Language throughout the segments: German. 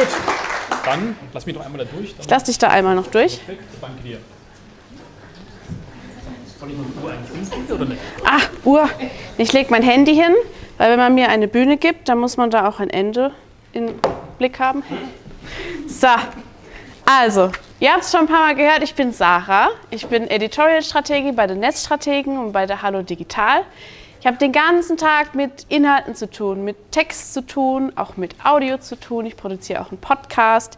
Gut, dann lass mich doch einmal da durch. Ich lass dich da einmal noch durch. Perfekt, danke dir. Soll ich noch Uhr eigentlich oder nicht? Ah, Uhr. Ich lege mein Handy hin, weil wenn man mir eine Bühne gibt, dann muss man da auch ein Ende im Blick haben. So, also, ihr habt es schon ein paar Mal gehört, ich bin Sarah. Ich bin Editorial-Strategie bei den Netzstrategen und bei der Hallo Digital. Ich habe den ganzen Tag mit Inhalten zu tun, mit Text zu tun, auch mit Audio zu tun. Ich produziere auch einen Podcast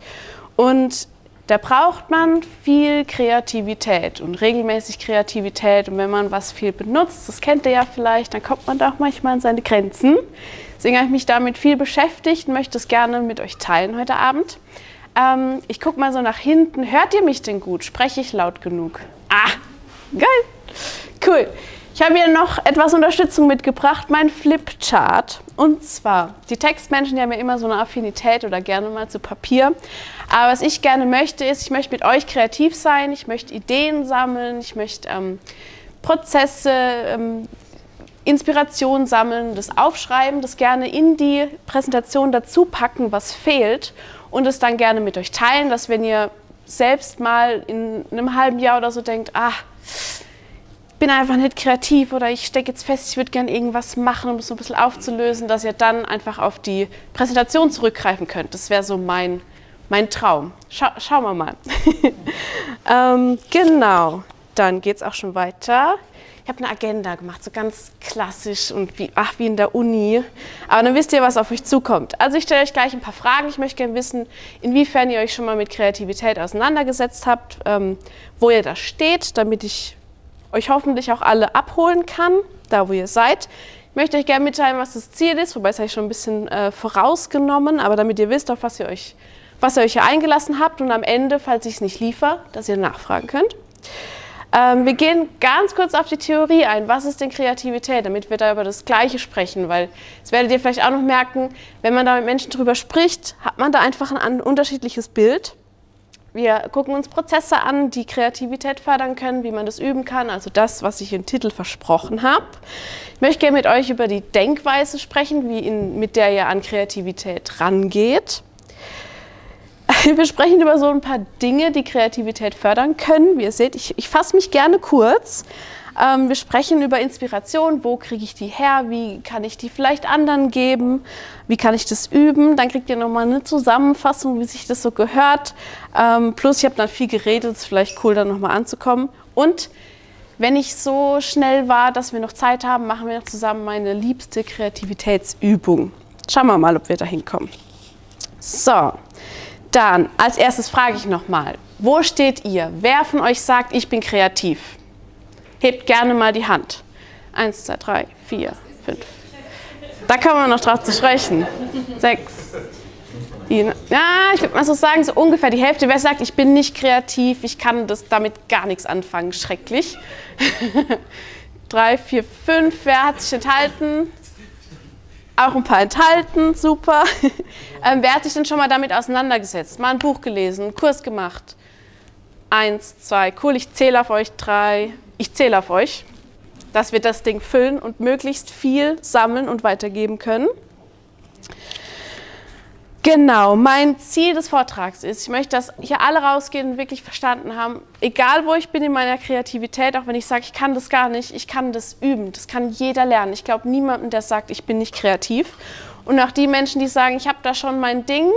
und da braucht man viel Kreativität und regelmäßig Kreativität. Und wenn man was viel benutzt, das kennt ihr ja vielleicht, dann kommt man da auch manchmal an seine Grenzen. Deswegen habe ich mich damit viel beschäftigt und möchte es gerne mit euch teilen heute Abend. Ähm, ich gucke mal so nach hinten. Hört ihr mich denn gut? Spreche ich laut genug? Ah, geil. Cool. Ich habe hier noch etwas Unterstützung mitgebracht, mein Flipchart. Und zwar, die Textmenschen die haben ja immer so eine Affinität oder gerne mal zu Papier. Aber was ich gerne möchte, ist, ich möchte mit euch kreativ sein, ich möchte Ideen sammeln, ich möchte ähm, Prozesse, ähm, Inspiration sammeln, das aufschreiben, das gerne in die Präsentation dazu packen, was fehlt und es dann gerne mit euch teilen, dass wenn ihr selbst mal in einem halben Jahr oder so denkt, ah, bin einfach nicht kreativ oder ich stecke jetzt fest, ich würde gerne irgendwas machen, um es so ein bisschen aufzulösen, dass ihr dann einfach auf die Präsentation zurückgreifen könnt. Das wäre so mein, mein Traum. Scha schauen wir mal. ähm, genau, dann geht es auch schon weiter. Ich habe eine Agenda gemacht, so ganz klassisch und wie, ach, wie in der Uni. Aber dann wisst ihr, was auf euch zukommt. Also ich stelle euch gleich ein paar Fragen. Ich möchte gerne wissen, inwiefern ihr euch schon mal mit Kreativität auseinandergesetzt habt, ähm, wo ihr da steht, damit ich euch hoffentlich auch alle abholen kann, da wo ihr seid. Ich möchte euch gerne mitteilen, was das Ziel ist, wobei es habe ich schon ein bisschen äh, vorausgenommen, aber damit ihr wisst, auf was ihr euch, was ihr euch hier eingelassen habt und am Ende, falls ich es nicht liefere, dass ihr nachfragen könnt. Ähm, wir gehen ganz kurz auf die Theorie ein. Was ist denn Kreativität, damit wir da über das Gleiche sprechen? Weil, das werdet ihr vielleicht auch noch merken, wenn man da mit Menschen drüber spricht, hat man da einfach ein unterschiedliches Bild. Wir gucken uns Prozesse an, die Kreativität fördern können, wie man das üben kann, also das, was ich im Titel versprochen habe. Ich möchte gerne mit euch über die Denkweise sprechen, wie in, mit der ihr an Kreativität rangeht. Wir sprechen über so ein paar Dinge, die Kreativität fördern können. Wie ihr seht, ich, ich fasse mich gerne kurz. Ähm, wir sprechen über Inspiration, wo kriege ich die her, wie kann ich die vielleicht anderen geben, wie kann ich das üben. Dann kriegt ihr nochmal eine Zusammenfassung, wie sich das so gehört. Ähm, plus ich habe dann viel geredet, ist vielleicht cool, dann nochmal anzukommen. Und wenn ich so schnell war, dass wir noch Zeit haben, machen wir noch zusammen meine liebste Kreativitätsübung. Schauen wir mal, ob wir da hinkommen. So, dann als erstes frage ich nochmal, wo steht ihr? Wer von euch sagt, ich bin kreativ? Hebt gerne mal die Hand. Eins, zwei, drei, vier, fünf. Da kann man noch drauf zu sprechen. Sechs. Ja, ich würde mal so sagen, so ungefähr die Hälfte. Wer sagt, ich bin nicht kreativ, ich kann das damit gar nichts anfangen, schrecklich. Drei, vier, fünf. Wer hat sich enthalten? Auch ein paar enthalten, super. Ähm, wer hat sich denn schon mal damit auseinandergesetzt? Mal ein Buch gelesen, einen Kurs gemacht? Eins, zwei, cool, ich zähle auf euch. Drei, ich zähle auf euch, dass wir das Ding füllen und möglichst viel sammeln und weitergeben können. Genau, mein Ziel des Vortrags ist, ich möchte, dass hier alle rausgehen und wirklich verstanden haben, egal wo ich bin in meiner Kreativität, auch wenn ich sage, ich kann das gar nicht, ich kann das üben, das kann jeder lernen. Ich glaube niemanden, der sagt, ich bin nicht kreativ. Und auch die Menschen, die sagen, ich habe da schon mein Ding,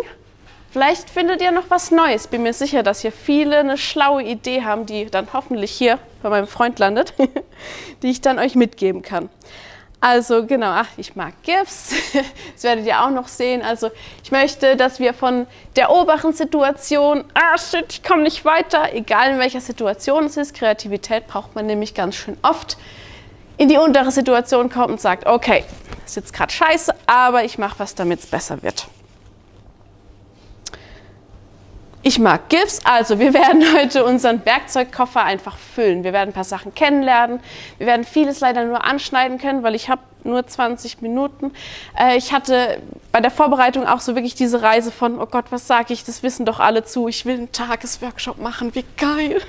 vielleicht findet ihr noch was Neues. Bin mir sicher, dass hier viele eine schlaue Idee haben, die dann hoffentlich hier bei meinem Freund landet, die ich dann euch mitgeben kann. Also genau, ach, ich mag GIFs, das werdet ihr auch noch sehen. Also ich möchte, dass wir von der oberen Situation, ah shit, ich komme nicht weiter, egal in welcher Situation es ist, Kreativität braucht man nämlich ganz schön oft, in die untere Situation kommt und sagt, okay, ist jetzt gerade scheiße, aber ich mache was, damit es besser wird. Ich mag GIFs, also wir werden heute unseren Werkzeugkoffer einfach füllen. Wir werden ein paar Sachen kennenlernen. Wir werden vieles leider nur anschneiden können, weil ich habe nur 20 Minuten. Äh, ich hatte bei der Vorbereitung auch so wirklich diese Reise von, oh Gott, was sage ich, das wissen doch alle zu, ich will einen Tagesworkshop machen, wie geil.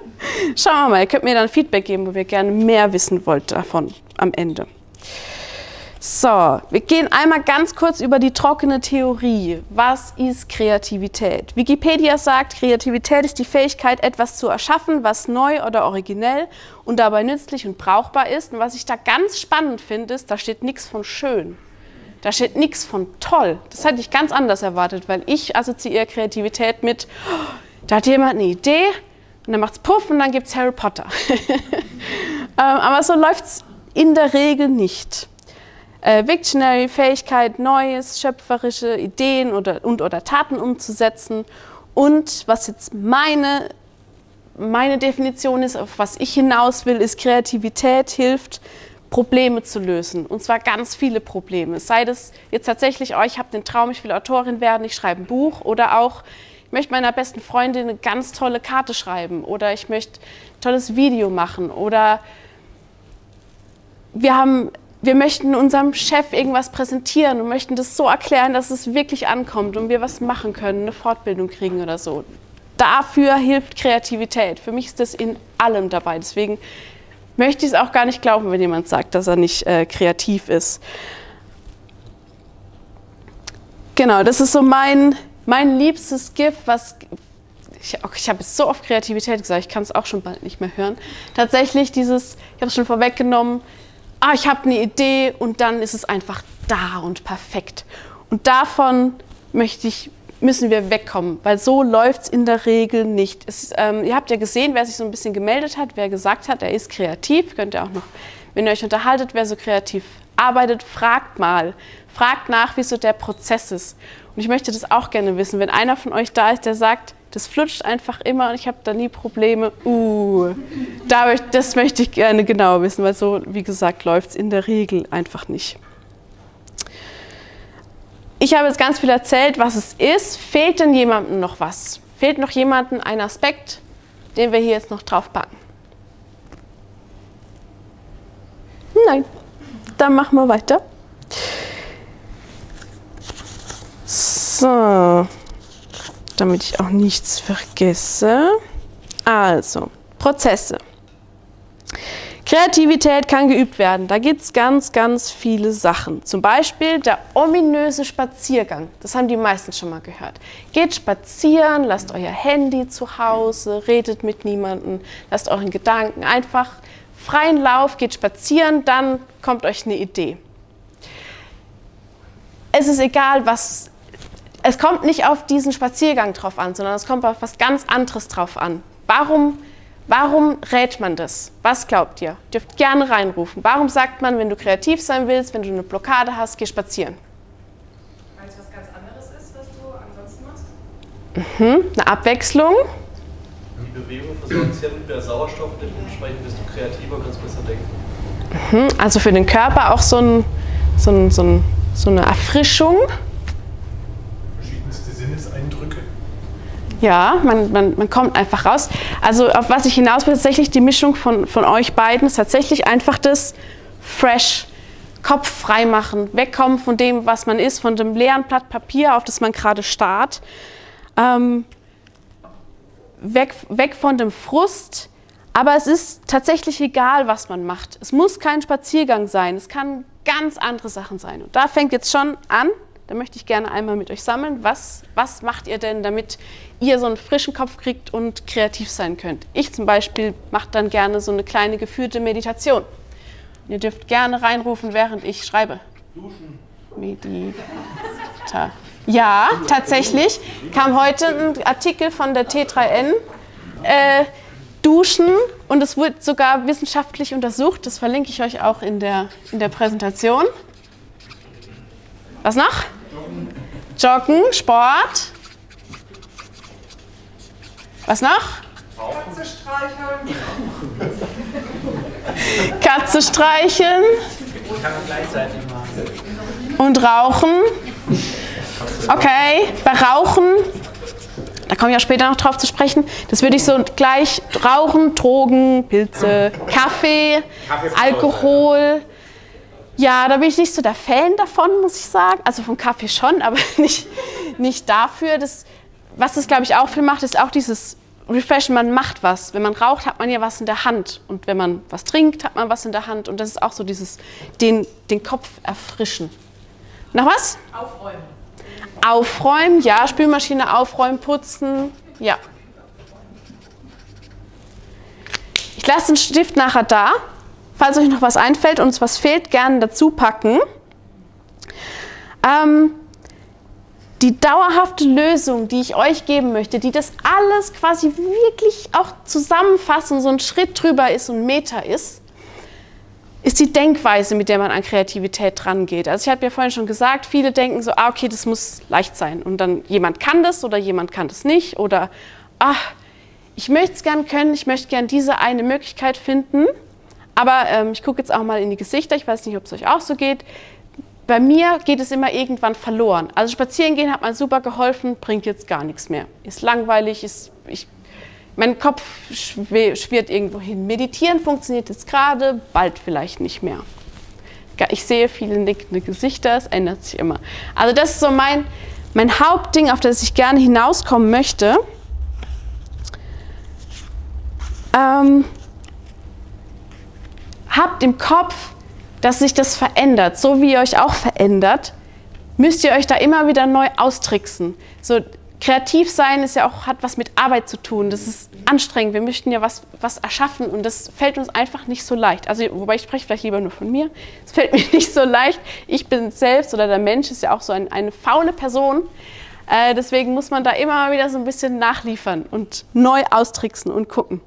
Schauen wir mal, ihr könnt mir dann Feedback geben, wo ihr gerne mehr wissen wollt davon am Ende. So, wir gehen einmal ganz kurz über die trockene Theorie. Was ist Kreativität? Wikipedia sagt, Kreativität ist die Fähigkeit, etwas zu erschaffen, was neu oder originell und dabei nützlich und brauchbar ist. Und was ich da ganz spannend finde, ist, da steht nichts von schön. Da steht nichts von toll. Das hätte ich ganz anders erwartet, weil ich assoziiere Kreativität mit, oh, da hat jemand eine Idee und dann macht es Puff und dann gibt es Harry Potter. ähm, aber so läuft es in der Regel nicht äh, Victionary Fähigkeit, Neues, schöpferische Ideen oder, und oder Taten umzusetzen. Und was jetzt meine, meine Definition ist, auf was ich hinaus will, ist Kreativität hilft, Probleme zu lösen. Und zwar ganz viele Probleme. Sei das jetzt tatsächlich, oh, ich habe den Traum, ich will Autorin werden, ich schreibe ein Buch oder auch, ich möchte meiner besten Freundin eine ganz tolle Karte schreiben oder ich möchte ein tolles Video machen oder wir haben wir möchten unserem Chef irgendwas präsentieren und möchten das so erklären, dass es wirklich ankommt und wir was machen können, eine Fortbildung kriegen oder so. Dafür hilft Kreativität. Für mich ist das in allem dabei. Deswegen möchte ich es auch gar nicht glauben, wenn jemand sagt, dass er nicht äh, kreativ ist. Genau, das ist so mein, mein liebstes Gift, was ich, ich habe so oft Kreativität gesagt, ich kann es auch schon bald nicht mehr hören. Tatsächlich dieses, ich habe es schon vorweggenommen, ah, ich habe eine Idee und dann ist es einfach da und perfekt. Und davon möchte ich, müssen wir wegkommen, weil so läuft es in der Regel nicht. Es, ähm, ihr habt ja gesehen, wer sich so ein bisschen gemeldet hat, wer gesagt hat, er ist kreativ. Könnt ihr auch noch, wenn ihr euch unterhaltet, wer so kreativ arbeitet, fragt mal. Fragt nach, wie so der Prozess ist. Und ich möchte das auch gerne wissen, wenn einer von euch da ist, der sagt, das flutscht einfach immer und ich habe da nie Probleme. Uh, da, das möchte ich gerne genau wissen, weil so, wie gesagt, läuft es in der Regel einfach nicht. Ich habe jetzt ganz viel erzählt, was es ist. Fehlt denn jemandem noch was? Fehlt noch jemandem ein Aspekt, den wir hier jetzt noch drauf packen? Nein. Dann machen wir weiter. So damit ich auch nichts vergesse. Also, Prozesse. Kreativität kann geübt werden. Da gibt es ganz, ganz viele Sachen. Zum Beispiel der ominöse Spaziergang. Das haben die meisten schon mal gehört. Geht spazieren, lasst euer Handy zu Hause, redet mit niemandem, lasst euren Gedanken einfach freien Lauf, geht spazieren, dann kommt euch eine Idee. Es ist egal, was es kommt nicht auf diesen Spaziergang drauf an, sondern es kommt auf was ganz anderes drauf an. Warum, warum rät man das? Was glaubt ihr? Ihr dürft gerne reinrufen. Warum sagt man, wenn du kreativ sein willst, wenn du eine Blockade hast, geh spazieren? Weil es was ganz anderes ist, was du ansonsten machst? Mhm, eine Abwechslung. Die Bewegung versorgt sehr mit mehr Sauerstoff, dementsprechend bist du kreativer, kannst besser denken. Mhm, also für den Körper auch so, ein, so, ein, so, ein, so eine Erfrischung. Ja, man, man, man kommt einfach raus. Also auf was ich hinaus will, tatsächlich die Mischung von, von euch beiden ist tatsächlich einfach das fresh, Kopf frei machen, wegkommen von dem, was man ist, von dem leeren Blatt Papier, auf das man gerade starrt. Ähm, weg, weg von dem Frust. Aber es ist tatsächlich egal, was man macht. Es muss kein Spaziergang sein. Es kann ganz andere Sachen sein. Und da fängt jetzt schon an, da möchte ich gerne einmal mit euch sammeln. Was, was macht ihr denn, damit ihr so einen frischen Kopf kriegt und kreativ sein könnt? Ich zum Beispiel mache dann gerne so eine kleine geführte Meditation. ihr dürft gerne reinrufen, während ich schreibe. Duschen. Medita. Ja, tatsächlich kam heute ein Artikel von der T3N. Äh, Duschen und es wurde sogar wissenschaftlich untersucht. Das verlinke ich euch auch in der, in der Präsentation. Was noch? Joggen, Sport. Was noch? Katze streicheln. Katze streicheln. Und rauchen. Okay, bei Rauchen, da komme ich auch später noch drauf zu sprechen, das würde ich so gleich Rauchen, Drogen, Pilze, Kaffee, Alkohol. Ja, da bin ich nicht so der Fan davon, muss ich sagen. Also vom Kaffee schon, aber nicht, nicht dafür. Das, was das, glaube ich, auch viel macht, ist auch dieses refreshen, man macht was. Wenn man raucht, hat man ja was in der Hand. Und wenn man was trinkt, hat man was in der Hand. Und das ist auch so dieses, den, den Kopf erfrischen. Noch was? Aufräumen. Aufräumen, ja. Spülmaschine aufräumen, putzen, ja. Ich lasse den Stift nachher da. Falls euch noch was einfällt und uns was fehlt, gerne dazu packen. Ähm, die dauerhafte Lösung, die ich euch geben möchte, die das alles quasi wirklich auch zusammenfasst und so ein Schritt drüber ist und Meter ist, ist die Denkweise, mit der man an Kreativität drangeht. Also ich habe ja vorhin schon gesagt, viele denken so, ah, okay, das muss leicht sein. Und dann jemand kann das oder jemand kann das nicht. Oder, ach, ich möchte es gern können, ich möchte gern diese eine Möglichkeit finden. Aber ähm, ich gucke jetzt auch mal in die Gesichter, ich weiß nicht, ob es euch auch so geht bei mir geht es immer irgendwann verloren. Also spazieren gehen hat mir super geholfen, bringt jetzt gar nichts mehr. Ist langweilig, ist, ich, mein Kopf schwirrt irgendwo hin. Meditieren funktioniert jetzt gerade, bald vielleicht nicht mehr. Ich sehe viele nickende Gesichter, es ändert sich immer. Also das ist so mein, mein Hauptding, auf das ich gerne hinauskommen möchte. Ähm, habt im Kopf, dass sich das verändert, so wie ihr euch auch verändert, müsst ihr euch da immer wieder neu austricksen. So kreativ sein ist ja auch hat was mit Arbeit zu tun. Das ist anstrengend. Wir möchten ja was, was erschaffen und das fällt uns einfach nicht so leicht. Also wobei ich spreche vielleicht lieber nur von mir. Es fällt mir nicht so leicht. Ich bin selbst oder der Mensch ist ja auch so ein, eine faule Person. Äh, deswegen muss man da immer wieder so ein bisschen nachliefern und neu austricksen und gucken.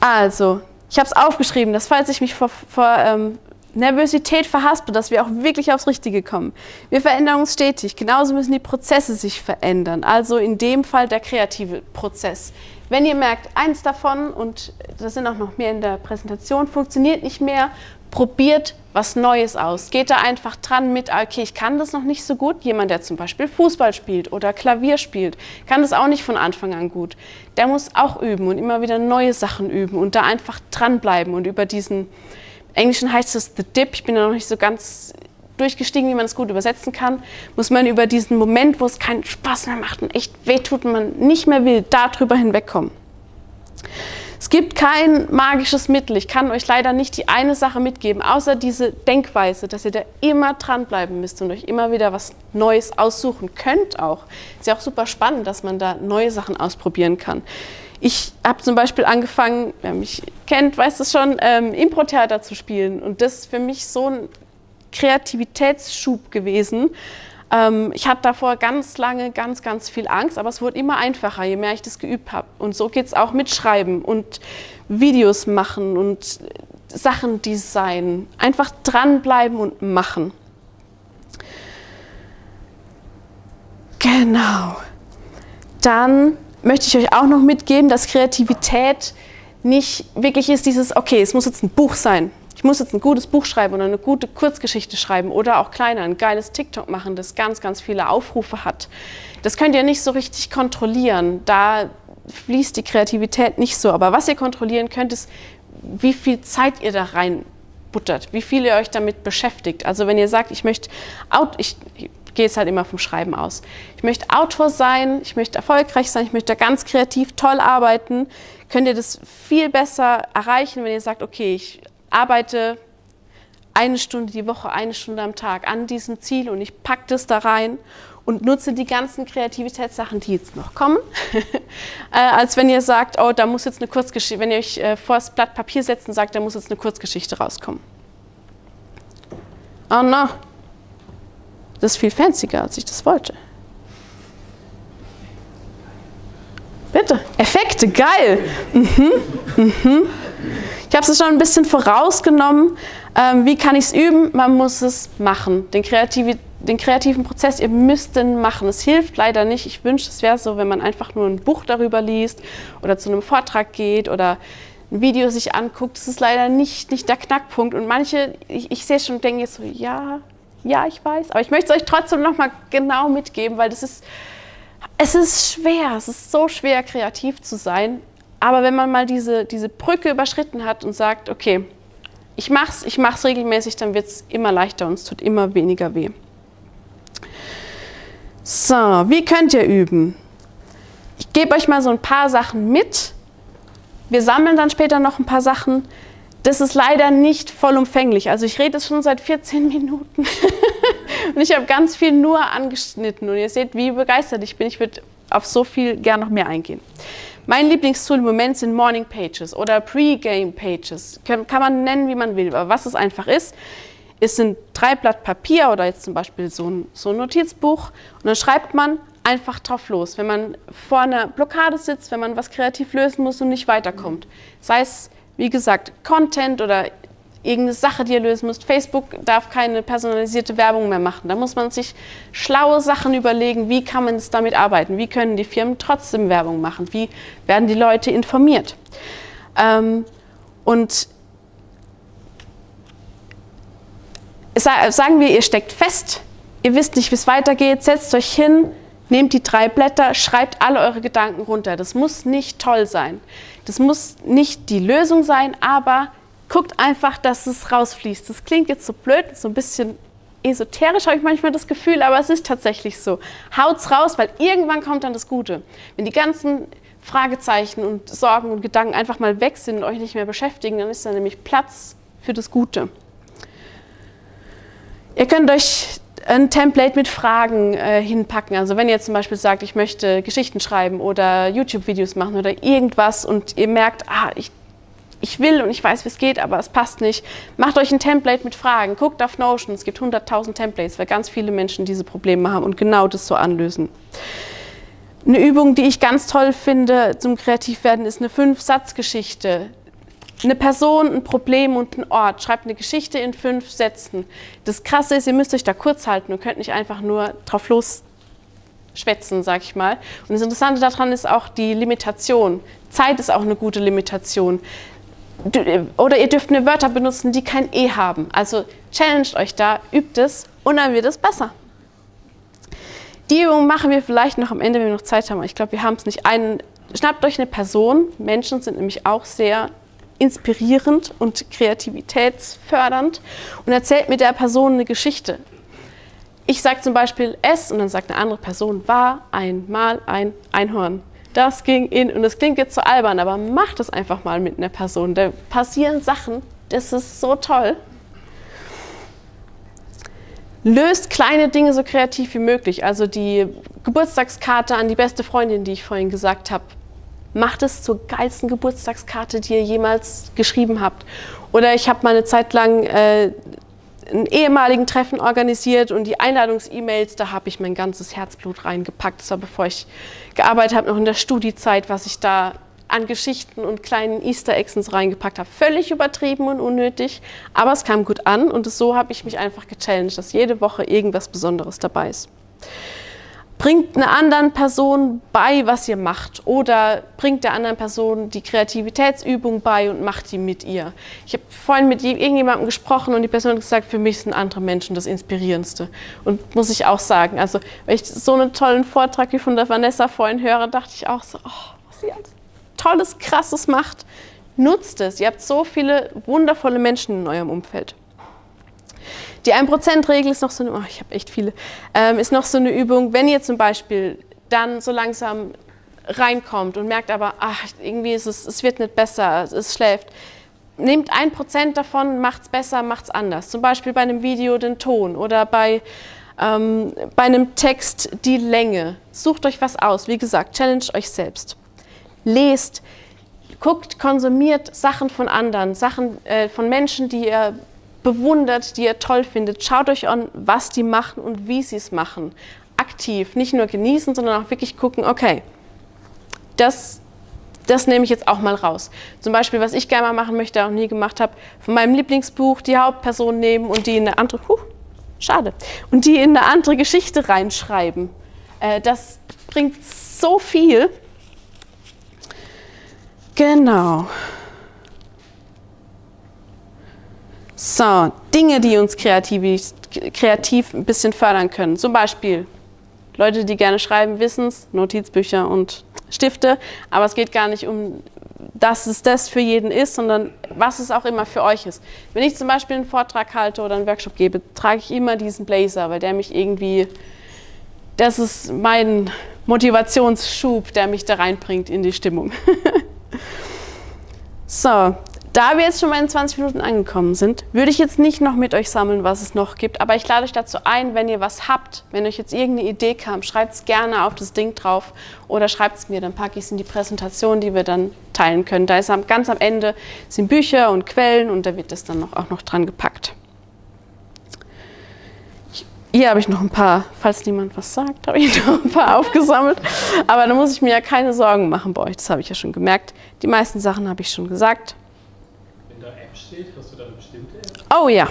Also, ich habe es aufgeschrieben, dass falls ich mich vor, vor ähm, Nervosität verhaspe, dass wir auch wirklich aufs Richtige kommen. Wir verändern uns stetig. Genauso müssen die Prozesse sich verändern. Also in dem Fall der kreative Prozess. Wenn ihr merkt, eins davon, und das sind auch noch mehr in der Präsentation, funktioniert nicht mehr, probiert was Neues aus. Geht da einfach dran mit, okay, ich kann das noch nicht so gut. Jemand, der zum Beispiel Fußball spielt oder Klavier spielt, kann das auch nicht von Anfang an gut. Der muss auch üben und immer wieder neue Sachen üben und da einfach dranbleiben und über diesen, Englischen heißt es The Dip, ich bin da noch nicht so ganz durchgestiegen, wie man es gut übersetzen kann, muss man über diesen Moment, wo es keinen Spaß mehr macht und echt wehtut und man nicht mehr will, darüber hinwegkommen. Es gibt kein magisches Mittel. Ich kann euch leider nicht die eine Sache mitgeben, außer diese Denkweise, dass ihr da immer dranbleiben müsst und euch immer wieder was Neues aussuchen könnt auch. Ist ja auch super spannend, dass man da neue Sachen ausprobieren kann. Ich habe zum Beispiel angefangen, wer mich kennt, weiß es schon, ähm, Impro-Theater zu spielen. Und das ist für mich so ein Kreativitätsschub gewesen, ähm, ich hatte davor ganz lange ganz, ganz viel Angst, aber es wurde immer einfacher, je mehr ich das geübt habe. Und so geht es auch mit Schreiben und Videos machen und Sachen designen. Einfach dranbleiben und machen. Genau. Dann möchte ich euch auch noch mitgeben, dass Kreativität nicht wirklich ist dieses, okay, es muss jetzt ein Buch sein ich muss jetzt ein gutes Buch schreiben oder eine gute Kurzgeschichte schreiben oder auch kleiner, ein geiles TikTok machen, das ganz, ganz viele Aufrufe hat. Das könnt ihr nicht so richtig kontrollieren. Da fließt die Kreativität nicht so. Aber was ihr kontrollieren könnt, ist, wie viel Zeit ihr da rein buttert, wie viel ihr euch damit beschäftigt. Also wenn ihr sagt, ich möchte, ich, ich gehe jetzt halt immer vom Schreiben aus. Ich möchte Autor sein, ich möchte erfolgreich sein, ich möchte ganz kreativ toll arbeiten, könnt ihr das viel besser erreichen, wenn ihr sagt, okay, ich arbeite eine Stunde die Woche, eine Stunde am Tag an diesem Ziel und ich packe das da rein und nutze die ganzen Kreativitätssachen, die jetzt noch kommen, äh, als wenn ihr sagt, oh, da muss jetzt eine Kurzgeschichte, wenn ihr euch äh, vor das Blatt Papier setzt und sagt, da muss jetzt eine Kurzgeschichte rauskommen. Oh no, das ist viel fancier, als ich das wollte. Bitte, Effekte, geil. Mhm. Mhm. Ich habe es schon ein bisschen vorausgenommen. Ähm, wie kann ich es üben? Man muss es machen. Den, Kreativ den kreativen Prozess, ihr müsst den machen. Es hilft leider nicht. Ich wünschte, es wäre so, wenn man einfach nur ein Buch darüber liest oder zu einem Vortrag geht oder ein Video sich anguckt. Das ist leider nicht, nicht der Knackpunkt. Und manche, ich, ich sehe schon und denke jetzt so, ja, ja, ich weiß. Aber ich möchte es euch trotzdem nochmal genau mitgeben, weil das ist, es ist schwer. Es ist so schwer, kreativ zu sein. Aber wenn man mal diese, diese Brücke überschritten hat und sagt, okay, ich mach's, ich mach's regelmäßig, dann wird es immer leichter und es tut immer weniger weh. So, wie könnt ihr üben? Ich gebe euch mal so ein paar Sachen mit. Wir sammeln dann später noch ein paar Sachen. Das ist leider nicht vollumfänglich. Also ich rede schon seit 14 Minuten und ich habe ganz viel nur angeschnitten und ihr seht, wie begeistert ich bin. Ich würde auf so viel gern noch mehr eingehen. Mein Lieblingstool im Moment sind Morning Pages oder Pre-Game Pages. Kann, man nennen, wie man will. Aber was es einfach ist, ist sind drei Blatt Papier oder jetzt zum Beispiel so ein, so ein Notizbuch und dann schreibt man einfach drauf los. Wenn man vor einer Blockade sitzt, wenn man was kreativ lösen muss und nicht weiterkommt. Sei es, wie gesagt, Content oder irgendeine Sache, die ihr lösen müsst. Facebook darf keine personalisierte Werbung mehr machen. Da muss man sich schlaue Sachen überlegen, wie kann man es damit arbeiten, wie können die Firmen trotzdem Werbung machen, wie werden die Leute informiert. Ähm, und sagen wir, ihr steckt fest, ihr wisst nicht, wie es weitergeht, setzt euch hin, nehmt die drei Blätter, schreibt alle eure Gedanken runter. Das muss nicht toll sein. Das muss nicht die Lösung sein, aber guckt einfach, dass es rausfließt. Das klingt jetzt so blöd, so ein bisschen esoterisch habe ich manchmal das Gefühl, aber es ist tatsächlich so. Haut's raus, weil irgendwann kommt dann das Gute. Wenn die ganzen Fragezeichen und Sorgen und Gedanken einfach mal weg sind und euch nicht mehr beschäftigen, dann ist da nämlich Platz für das Gute. Ihr könnt euch ein Template mit Fragen äh, hinpacken. Also wenn ihr zum Beispiel sagt, ich möchte Geschichten schreiben oder YouTube-Videos machen oder irgendwas und ihr merkt, ah, ich, ich will und ich weiß, wie es geht, aber es passt nicht, macht euch ein Template mit Fragen. Guckt auf Notion, es gibt 100.000 Templates, weil ganz viele Menschen diese Probleme haben und genau das so anlösen. Eine Übung, die ich ganz toll finde zum Kreativwerden, ist eine Fünf-Satz-Geschichte eine Person, ein Problem und ein Ort. Schreibt eine Geschichte in fünf Sätzen. Das Krasse ist, ihr müsst euch da kurz halten und könnt nicht einfach nur drauf los schwätzen, sag ich mal. Und das Interessante daran ist auch die Limitation. Zeit ist auch eine gute Limitation. Oder ihr dürft eine Wörter benutzen, die kein E haben. Also challenged euch da, übt es und dann wird es besser. Die Übung machen wir vielleicht noch am Ende, wenn wir noch Zeit haben. Ich glaube, wir haben es nicht. Einen, schnappt euch eine Person. Menschen sind nämlich auch sehr inspirierend und kreativitätsfördernd und erzählt mit der Person eine Geschichte. Ich sage zum Beispiel es und dann sagt eine andere Person, war einmal ein Einhorn. Das ging in, und das klingt jetzt so albern, aber macht es einfach mal mit einer Person. Da passieren Sachen, das ist so toll. Löst kleine Dinge so kreativ wie möglich. Also die Geburtstagskarte an die beste Freundin, die ich vorhin gesagt habe, macht es zur geilsten Geburtstagskarte, die ihr jemals geschrieben habt. Oder ich habe mal eine Zeit lang äh, einen ehemaligen Treffen organisiert und die Einladungs-E-Mails, da habe ich mein ganzes Herzblut reingepackt. Das war bevor ich gearbeitet habe, noch in der Studiezeit, was ich da an Geschichten und kleinen Easter Eggs reingepackt habe. Völlig übertrieben und unnötig, aber es kam gut an und so habe ich mich einfach gechallenged, dass jede Woche irgendwas Besonderes dabei ist bringt einer anderen Person bei, was ihr macht oder bringt der anderen Person die Kreativitätsübung bei und macht die mit ihr. Ich habe vorhin mit irgendjemandem gesprochen und die Person hat gesagt, für mich sind andere Menschen das Inspirierendste. Und muss ich auch sagen, also wenn ich so einen tollen Vortrag wie von der Vanessa vorhin höre, dachte ich auch so, oh, was sie alles Tolles, Krasses macht, nutzt es. Ihr habt so viele wundervolle Menschen in eurem Umfeld. Die 1%-Regel ist noch so eine, oh, ich habe echt viele, ähm, ist noch so eine Übung, wenn ihr zum Beispiel dann so langsam reinkommt und merkt aber, ach, irgendwie ist es, es wird nicht besser, es schläft. Nehmt 1% davon, macht es besser, macht es anders. Zum Beispiel bei einem Video den Ton oder bei, ähm, bei einem Text die Länge. Sucht euch was aus. Wie gesagt, challenge euch selbst. Lest, guckt, konsumiert Sachen von anderen, Sachen äh, von Menschen, die ihr bewundert, die ihr toll findet. Schaut euch an, was die machen und wie sie es machen. Aktiv, nicht nur genießen, sondern auch wirklich gucken, okay, das, das nehme ich jetzt auch mal raus. Zum Beispiel, was ich gerne mal machen möchte, auch nie gemacht habe, von meinem Lieblingsbuch die Hauptperson nehmen und die in eine andere, huh, schade, und die in eine andere Geschichte reinschreiben. Äh, das bringt so viel. Genau. So, Dinge, die uns kreativ, kreativ ein bisschen fördern können. Zum Beispiel, Leute, die gerne schreiben, wissen es, Notizbücher und Stifte. Aber es geht gar nicht um, dass es das für jeden ist, sondern was es auch immer für euch ist. Wenn ich zum Beispiel einen Vortrag halte oder einen Workshop gebe, trage ich immer diesen Blazer, weil der mich irgendwie, das ist mein, Motivationsschub, der mich da reinbringt in die Stimmung. so, da wir jetzt schon mal in 20 Minuten angekommen sind, würde ich jetzt nicht noch mit euch sammeln, was es noch gibt, aber ich lade euch dazu ein, wenn ihr was habt, wenn euch jetzt irgendeine Idee kam, schreibt es gerne auf das Ding drauf oder schreibt es mir, dann packe ich es in die Präsentation, die wir dann teilen können. Da ist ganz am Ende sind Bücher und Quellen und da wird das dann auch noch dran gepackt. Hier habe ich noch ein paar, falls niemand was sagt, habe ich noch ein paar aufgesammelt. Aber da muss ich mir ja keine Sorgen machen bei euch, das habe ich ja schon gemerkt. Die meisten Sachen habe ich schon gesagt. Steht, hast du da eine bestimmte? Oh ja.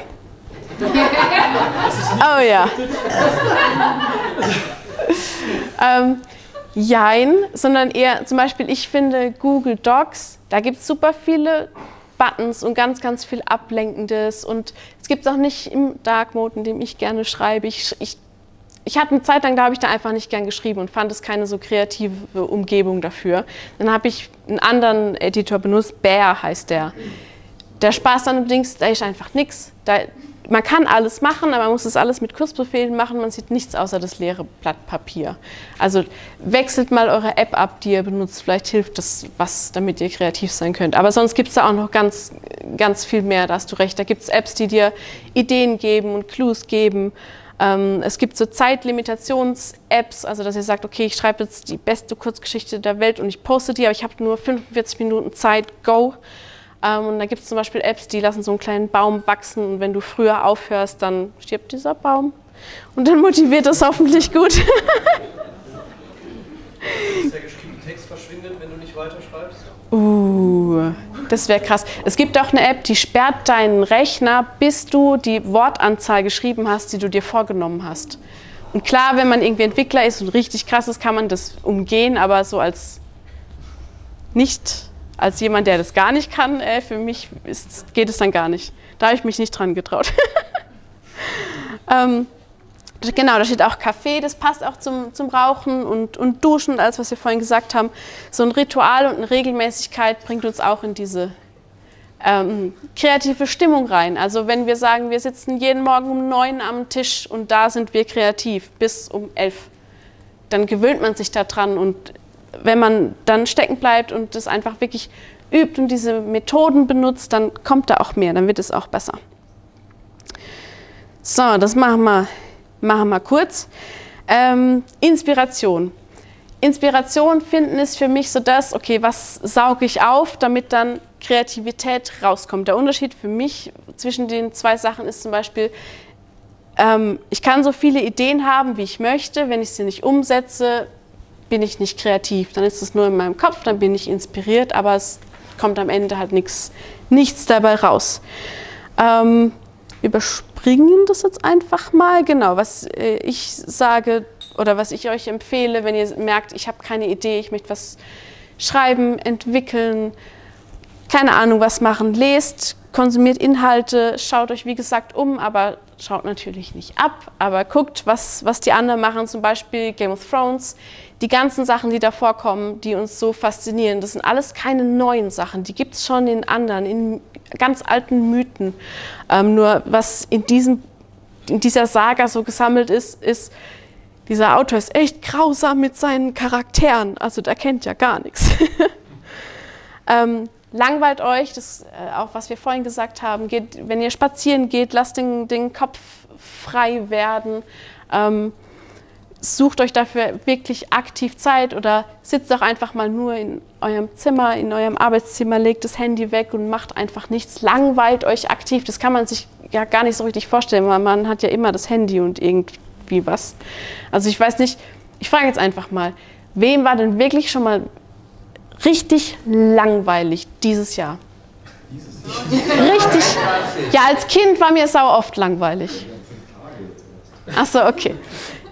Oh ja. ähm, jein, sondern eher zum Beispiel, ich finde Google Docs, da gibt es super viele Buttons und ganz, ganz viel Ablenkendes. Und es gibt es auch nicht im Dark Mode, in dem ich gerne schreibe. Ich, ich, ich hatte eine Zeit lang, da habe ich da einfach nicht gern geschrieben und fand es keine so kreative Umgebung dafür. Dann habe ich einen anderen Editor benutzt, Bear heißt der. Der Spaß dann allerdings, da ist einfach nichts. Man kann alles machen, aber man muss das alles mit Kurzbefehlen machen. Man sieht nichts außer das leere Blatt Papier. Also wechselt mal eure App ab, die ihr benutzt. Vielleicht hilft das was, damit ihr kreativ sein könnt. Aber sonst gibt es da auch noch ganz, ganz viel mehr, da hast du recht. Da gibt es Apps, die dir Ideen geben und Clues geben. Ähm, es gibt so Zeitlimitations-Apps, also dass ihr sagt, okay, ich schreibe jetzt die beste Kurzgeschichte der Welt und ich poste die, aber ich habe nur 45 Minuten Zeit, go. Ähm, und da gibt es zum Beispiel Apps, die lassen so einen kleinen Baum wachsen und wenn du früher aufhörst, dann stirbt dieser Baum. Und dann motiviert das hoffentlich gut. der geschriebene Text verschwindet, wenn du nicht weiterschreibst? Uh, das wäre krass. Es gibt auch eine App, die sperrt deinen Rechner, bis du die Wortanzahl geschrieben hast, die du dir vorgenommen hast. Und klar, wenn man irgendwie Entwickler ist und richtig krass ist, kann man das umgehen, aber so als nicht als jemand, der das gar nicht kann, äh, für mich ist, geht es dann gar nicht. Da habe ich mich nicht dran getraut. ähm, genau, da steht auch Kaffee, das passt auch zum, zum Rauchen und, und Duschen und alles, was wir vorhin gesagt haben. So ein Ritual und eine Regelmäßigkeit bringt uns auch in diese ähm, kreative Stimmung rein. Also wenn wir sagen, wir sitzen jeden Morgen um neun am Tisch und da sind wir kreativ bis um elf, dann gewöhnt man sich daran und wenn man dann stecken bleibt und das einfach wirklich übt und diese Methoden benutzt, dann kommt da auch mehr, dann wird es auch besser. So, das machen wir, machen wir kurz. Ähm, Inspiration. Inspiration finden ist für mich so das, okay, was sauge ich auf, damit dann Kreativität rauskommt. Der Unterschied für mich zwischen den zwei Sachen ist zum Beispiel, ähm, ich kann so viele Ideen haben, wie ich möchte, wenn ich sie nicht umsetze, bin ich nicht kreativ. Dann ist es nur in meinem Kopf, dann bin ich inspiriert, aber es kommt am Ende halt nichts, nichts dabei raus. Ähm, überspringen das jetzt einfach mal. Genau, was äh, ich sage oder was ich euch empfehle, wenn ihr merkt, ich habe keine Idee, ich möchte was schreiben, entwickeln, keine Ahnung, was machen, lest, konsumiert Inhalte, schaut euch wie gesagt um, aber schaut natürlich nicht ab, aber guckt, was, was die anderen machen, zum Beispiel Game of Thrones die ganzen Sachen, die da vorkommen, die uns so faszinieren, das sind alles keine neuen Sachen. Die gibt es schon in anderen, in ganz alten Mythen. Ähm, nur was in, diesem, in dieser Saga so gesammelt ist, ist, dieser Autor ist echt grausam mit seinen Charakteren. Also der kennt ja gar nichts. ähm, langweilt euch, das äh, auch was wir vorhin gesagt haben, geht, wenn ihr spazieren geht, lasst den, den Kopf frei werden. Ähm, sucht euch dafür wirklich aktiv Zeit oder sitzt auch einfach mal nur in eurem Zimmer, in eurem Arbeitszimmer, legt das Handy weg und macht einfach nichts, langweilt euch aktiv. Das kann man sich ja gar nicht so richtig vorstellen, weil man hat ja immer das Handy und irgendwie was. Also ich weiß nicht, ich frage jetzt einfach mal, wem war denn wirklich schon mal richtig langweilig dieses Jahr? Richtig. Ja, als Kind war mir sau oft langweilig. Achso, okay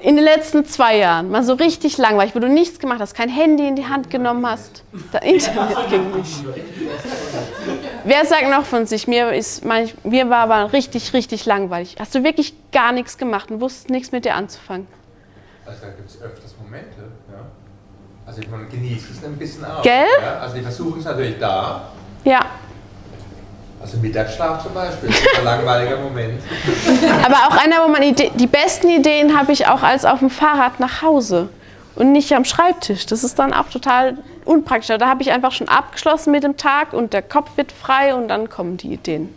in den letzten zwei Jahren mal so richtig langweilig, wo du nichts gemacht hast, kein Handy in die Hand genommen hast? Das Internet ging nicht. Wer sagt noch von sich, mir, ist, mir war aber richtig, richtig langweilig. Hast du wirklich gar nichts gemacht und wusstest nichts mit dir anzufangen? Also da gibt es öfters Momente, ja. Also man genießt es ein bisschen auch. Gell? Ja? Also die Versuchung ist natürlich da. Ja. Also Mittagsschlaf zum Beispiel, ein langweiliger Moment. Aber auch einer, wo man Ide die besten Ideen habe ich auch als auf dem Fahrrad nach Hause. und nicht am Schreibtisch. Das ist dann auch total unpraktisch. Da habe ich einfach schon abgeschlossen mit dem Tag und der Kopf wird frei und dann kommen die Ideen.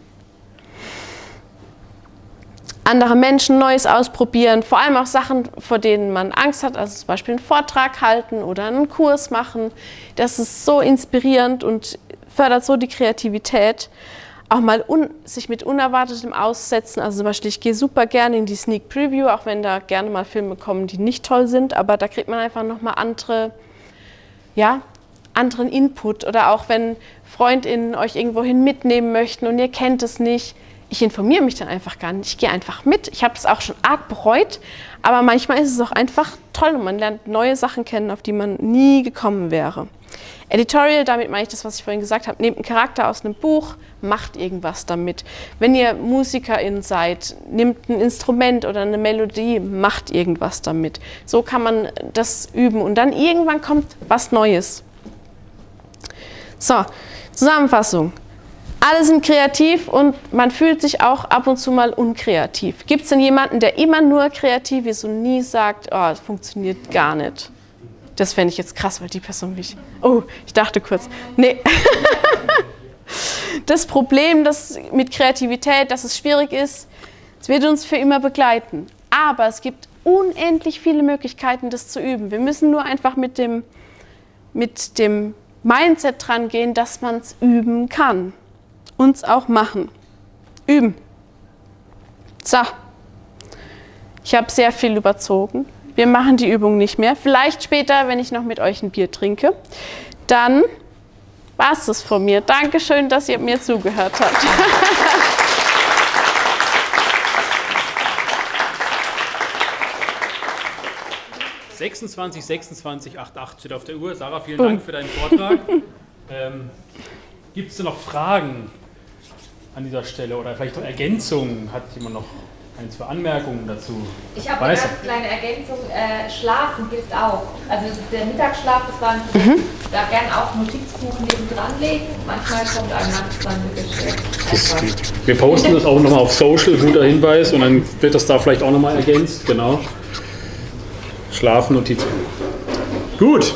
Andere Menschen Neues ausprobieren, vor allem auch Sachen, vor denen man Angst hat, also zum Beispiel einen Vortrag halten oder einen Kurs machen. Das ist so inspirierend und fördert so die Kreativität auch mal un, sich mit Unerwartetem aussetzen. Also zum Beispiel, ich gehe super gerne in die Sneak Preview, auch wenn da gerne mal Filme kommen, die nicht toll sind, aber da kriegt man einfach nochmal andere, ja, anderen Input. Oder auch wenn FreundInnen euch irgendwohin mitnehmen möchten und ihr kennt es nicht, ich informiere mich dann einfach gar nicht. Ich gehe einfach mit. Ich habe es auch schon arg bereut, aber manchmal ist es auch einfach toll und man lernt neue Sachen kennen, auf die man nie gekommen wäre. Editorial, damit meine ich das, was ich vorhin gesagt habe, nehmt einen Charakter aus einem Buch, macht irgendwas damit. Wenn ihr Musikerin seid, nehmt ein Instrument oder eine Melodie, macht irgendwas damit. So kann man das üben und dann irgendwann kommt was Neues. So, Zusammenfassung. Alle sind kreativ und man fühlt sich auch ab und zu mal unkreativ. Gibt es denn jemanden, der immer nur kreativ ist und nie sagt, oh, das funktioniert gar nicht? Das fände ich jetzt krass, weil die Person mich. Oh, ich dachte kurz. Nee. Das Problem das mit Kreativität, dass es schwierig ist, es wird uns für immer begleiten. Aber es gibt unendlich viele Möglichkeiten, das zu üben. Wir müssen nur einfach mit dem, mit dem Mindset dran gehen, dass man es üben kann. Uns auch machen. Üben. So. Ich habe sehr viel überzogen. Wir machen die Übung nicht mehr. Vielleicht später, wenn ich noch mit euch ein Bier trinke. Dann war es das von mir. Dankeschön, dass ihr mir zugehört habt. 26, 26, 88 steht auf der Uhr. Sarah, vielen Dank für deinen Vortrag. ähm, Gibt es denn noch Fragen an dieser Stelle oder vielleicht noch Ergänzungen? Hat jemand noch ein, zwei Anmerkungen dazu? Ich habe eine ganz kleine Ergänzung. Äh, Schlafen hilft auch. Also der Mittagsschlaf, das war ein mhm. Da gerne auch Notizbuch neben dran legen. Manchmal kommt einem nachts dann wirklich Wir posten das auch nochmal auf Social, guter Hinweis, und dann wird das da vielleicht auch nochmal ergänzt. Genau. Schlafen, Notizen. Gut.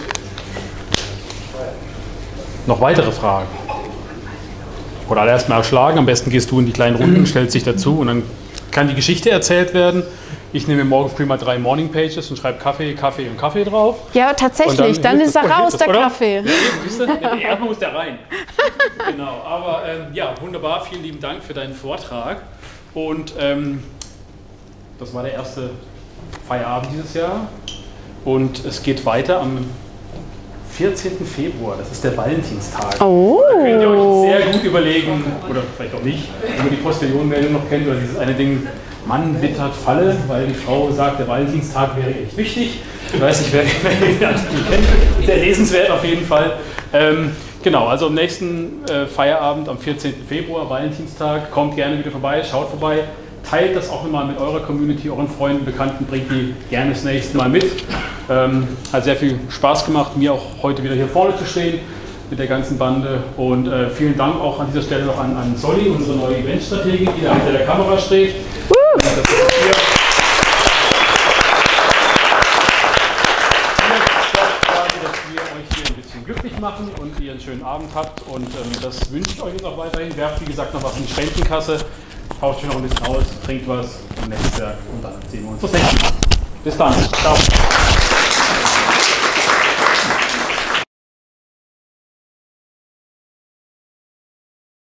Noch weitere Fragen? Oder allererst mal erschlagen. Am besten gehst du in die kleinen Runden, stellst dich dazu und dann kann die Geschichte erzählt werden. Ich nehme morgen früh mal drei Morning Pages und schreibe Kaffee, Kaffee und Kaffee drauf. Ja, tatsächlich. dann, dann ist er raus, der Kaffee. Ja? Erstmal muss der rein. genau. Aber ähm, ja, wunderbar. Vielen lieben Dank für deinen Vortrag. Und ähm, das war der erste Feierabend dieses Jahr. Und es geht weiter am 14. Februar, das ist der Valentinstag. Oh. Da könnt ihr euch sehr gut überlegen, oder vielleicht auch nicht, wenn ihr die Postillonmeldung noch kennt, oder dieses eine Ding, Mann wittert Falle, weil die Frau sagt, der Valentinstag wäre echt wichtig. Ich weiß nicht, wer, wer den Artikel kennt. Sehr lesenswert auf jeden Fall. Ähm, genau, also am nächsten äh, Feierabend am 14. Februar, Valentinstag, kommt gerne wieder vorbei, schaut vorbei. Teilt das auch immer mit eurer Community, euren Freunden, Bekannten, bringt die gerne das nächste Mal mit. Ähm, hat sehr viel Spaß gemacht, mir auch heute wieder hier vorne zu stehen mit der ganzen Bande. Und äh, vielen Dank auch an dieser Stelle noch an, an Solly, unsere neue Eventstrategin, die da hinter der Kamera steht. Uh. glücklich machen und ihr einen schönen Abend habt. Und ähm, das wünsche ich euch jetzt auch weiterhin. Werft, wie gesagt, noch was in die Spendenkasse, tauscht euch noch ein bisschen aus, trinkt was im Netzwerk und dann sehen wir uns das nächste Mal. Bis dann. Ciao.